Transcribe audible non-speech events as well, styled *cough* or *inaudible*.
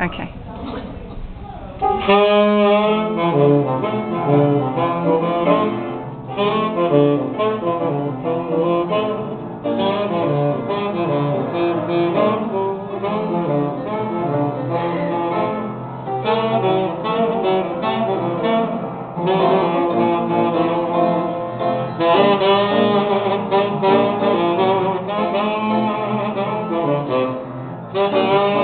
Okay. *laughs*